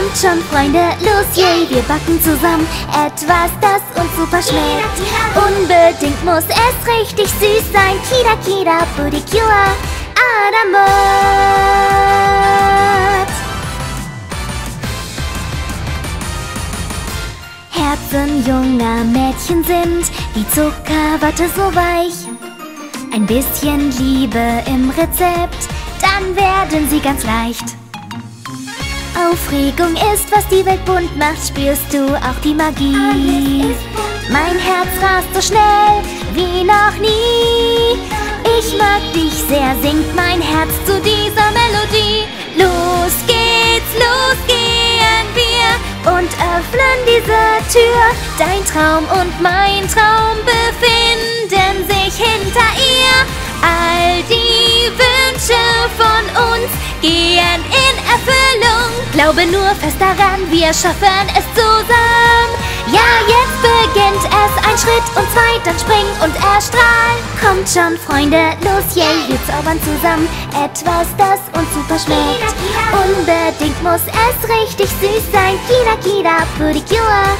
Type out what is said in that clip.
Kommt schon, Freunde, los, yay, wir backen zusammen etwas, das uns super schmeckt. Unbedingt muss es richtig süß sein. Kida, Kida, Budikua, Adamot. Herzen junger Mädchen sind wie Zuckerwatte so weich. Ein bisschen Liebe im Rezept, dann werden sie ganz leicht. Aufregung ist, was die Welt bunt macht, spürst du auch die Magie. Mein Herz rast so schnell wie noch nie. Ich mag dich sehr, singt mein Herz zu dieser Melodie. Los geht's, los gehen wir und öffnen diese Tür. Dein Traum und mein Traum befinden sich hinter ihr. All die Wünsche von uns gehen in Erfüllung. Glaube nur fest daran, wir schaffen es zusammen. Ja, jetzt beginnt es, ein Schritt und zwei, dann spring und erstrahl. Kommt schon, Freunde, los, yay, wir zaubern zusammen etwas, das uns super schmeckt. Unbedingt muss es richtig süß sein. Kida, kida, Pudikua.